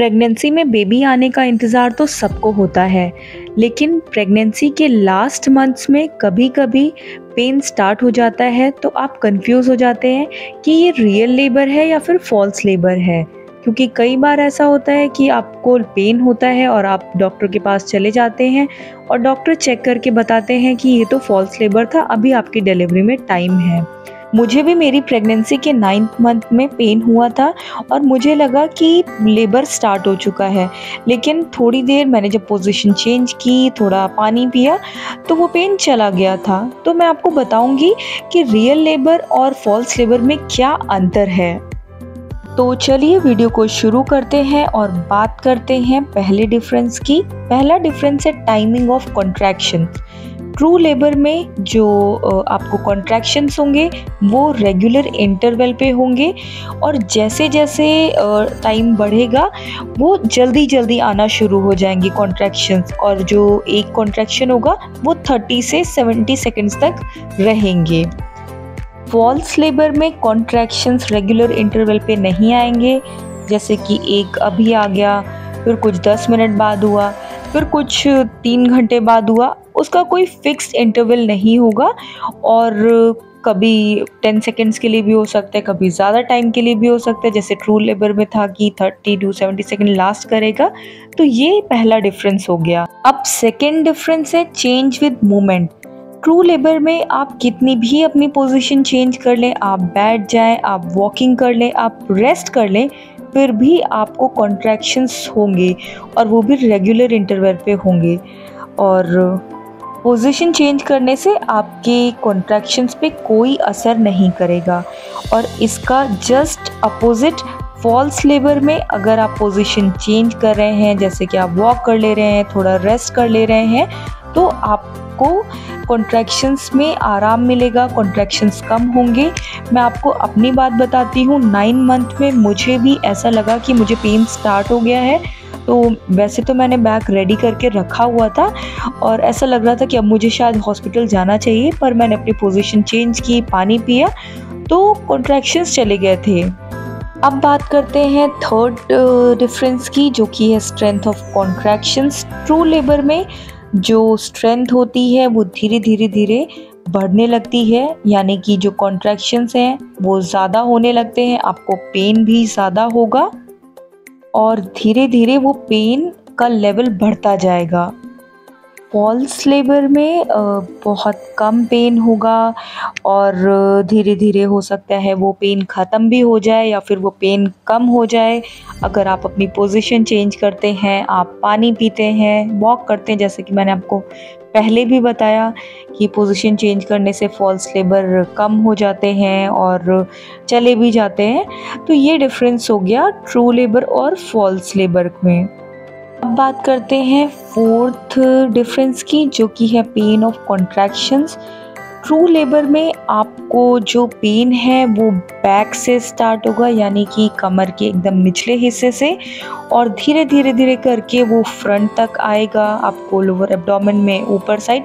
Pregnancy में baby आने का इंतज़ार तो सबको होता है, लेकिन प्रेगनेंसी के लास्ट मंथ्स में कभी कभी पेन स्टार्ट हो जाता है तो आप कंफ्यूज हो जाते हैं कि ये रियल लेबर है या फिर फॉल्स लेबर है। क्योंकि कई बार ऐसा होता है कि आपको पेन होता है और आप डॉक्टर के पास चले जाते हैं और डॉक्टर चेक करके बताते हैं कि ये तो फॉल्स लेबर था, अभी आपकी डिलीवरी में टाइम है। मुझे भी मेरी प्रेगनेंसी के नाइन्थ मंथ में पेन हुआ था और मुझे लगा कि लेबर स्टार्ट हो चुका है। लेकिन थोड़ी देर मैंने जब पोजीशन चेंज की, थोड़ा पानी पिया तो वो पेन चला गया था। तो मैं आपको बताऊँगी कि रियल लेबर और फॉल्स लेबर में क्या अंतर है। तो चलिए वीडियो को शुरू करते हैं और बात करते हैं पहले डिफरेंस की। पहला डिफरेंस है timing of contraction true labour में जो आपको कॉन्ट्रैक्शंस होंगे, वो रेगुलर इंटरवल पे होंगे और जैसे जैसे टाइम बढ़ेगा, वो जल्दी जल्दी आना शुरू हो जाएँगे कॉन्ट्रैक्शंस और जो एक कॉन्ट्रैक्शन होगा, वो 30 से 70 सेकंड्स तक रहेंगे। फॉल्स लेबर में कॉन्ट्रैक्शंस रेगुलर इंटरवल पे नहीं आएँगे, जैसे कि एक अभी आ गया, फिर कुछ 10 मिनट बाद हुआ, फिर कुछ तीन घंटे बाद हुआ उसका कोई फिक्स इंटरवल नहीं होगा और कभी टेन सेकेंड्स के लिए भी हो सकता है, कभी ज़्यादा टाइम के लिए भी हो सकता है। जैसे ट्रू लेबर में था कि thirty to seventy second last करेगा तो ये पहला डिफरेंस हो गया। अब सेकेंड डिफरेंस है change with moment true labour में आप कितनी भी अपनी पोजीशन चेंज कर लें, आप बैठ जाएँ, आप वॉकिंग कर लें, आप रेस्ट कर लें, फिर भी आपको कॉन्ट्रैक्शंस होंगे और वो भी रेगुलर इंटरवल पे होंगे। और पोजीशन चेंज करने से आपके कॉन्ट्रैक्शंस पे कोई असर नहीं करेगा। और इसका जस्ट अपोजिट फॉल्स लेबर में अगर आप पोजीशन चेंज कर रहे हैं, जैसे कि आप वॉक कर ले रहे हैं, थोड़ा रेस्ट कर ले रहे हैं तो आपको कॉन्ट्रैक्शंस में आराम मिलेगा कॉन्ट्रैक्शंस कम होंगे। मैं आपको अपनी बात बताती हूँ नाइन मंथ में मुझे भी ऐसा लगा कि मुझे पेन स्टार्ट हो गया है। तो वैसे तो मैंने बैग रेडी करके रखा हुआ था और ऐसा लग रहा था कि अब मुझे शायद हॉस्पिटल जाना चाहिए, पर मैंने अपनी पोजीशन चेंज की, पानी पिया तो कॉन्ट्रैक्शंस चले गए थे। अब बात करते हैं थर्ड डिफरेंस की, जो कि है strength of contractions true labour में जो स्ट्रेंथ होती है, वो धीरे धीरे धीरे बढ़ने लगती है, यानी कि जो कॉन्ट्रैक्शंस हैं, वो ज़्यादा होने लगते हैं, आपको पेन भी ज़्यादा होगा। और धीरे धीरे वो पेन का लेवल बढ़ता जाएगा। फॉल्स लेबर में बहुत कम पेन होगा और धीरे धीरे हो सकता है वो पेन ख़त्म भी हो जाए या फिर वो पेन कम हो जाए। अगर आप अपनी पोजीशन चेंज करते हैं, आप पानी पीते हैं वॉक करते हैं, जैसे कि मैंने आपको पहले भी बताया कि पोजीशन चेंज करने से फॉल्स लेबर कम हो जाते हैं और चले भी जाते हैं। तो ये डिफरेंस हो गया ट्रू लेबर और फॉल्स लेबर में। अब बात करते हैं फोर्थ डिफरेंस की, जो कि है pain of contractions true labour में आपको जो पेन है, वो बैक से स्टार्ट होगा, यानी कि कमर के एकदम निचले हिस्से से, और धीरे धीरे धीरे करके वो फ्रंट तक आएगा, आपको लोअर एब्डोमेन में ऊपर साइड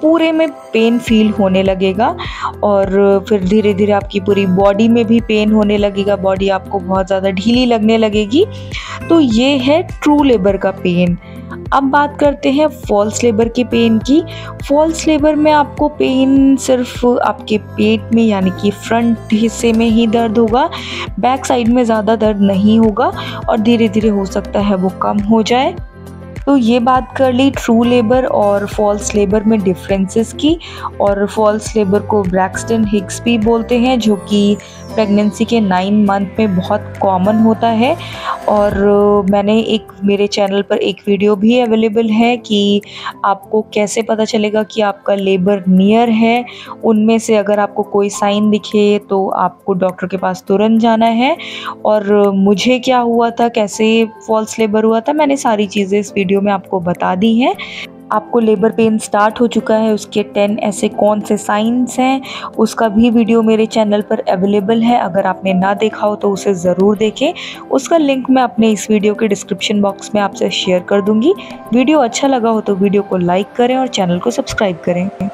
पूरे में पेन फील होने लगेगा, और फिर धीरे धीरे आपकी पूरी बॉडी में भी पेन होने लगेगा बॉडी आपको बहुत ज़्यादा ढीली लगने लगेगी। तो ये है ट्रू लेबर का पेन अब बात करते हैं फॉल्स लेबर के पेन की। फॉल्स लेबर में आपको पेन सिर्फ़ आपके पेट में, यानी कि फ्रंट हिस्से में ही दर्द होगा बैक साइड में ज़्यादा दर्द नहीं होगा और धीरे धीरे हो सकता है वो कम हो जाए। तो ये बात कर ली ट्रू लेबर और फॉल्स लेबर में डिफरेंसेस की और फॉल्स लेबर को ब्रैक्सटन हिक्स भी बोलते हैं जो कि प्रेगनेंसी के नाइन मंथ में बहुत कॉमन होता है और मैंने एक, मेरे चैनल पर एक वीडियो भी अवेलेबल है कि आपको कैसे पता चलेगा कि आपका लेबर नियर है। उनमें से अगर आपको कोई साइन दिखे तो आपको डॉक्टर के पास तुरंत जाना है। और मुझे क्या हुआ था, कैसे फॉल्स लेबर हुआ था, मैंने सारी चीज़ें इस वीडियो में आपको बता दी हैं। आपको लेबर पेन स्टार्ट हो चुका है, उसके टेन ऐसे कौन से साइंस हैं, उसका भी वीडियो मेरे चैनल पर अवेलेबल है, अगर आपने ना देखा हो तो उसे ज़रूर देखें। उसका लिंक मैं अपने इस वीडियो के डिस्क्रिप्शन बॉक्स में आपसे शेयर कर दूँगी। वीडियो अच्छा लगा हो तो वीडियो को लाइक करें और चैनल को सब्सक्राइब करें।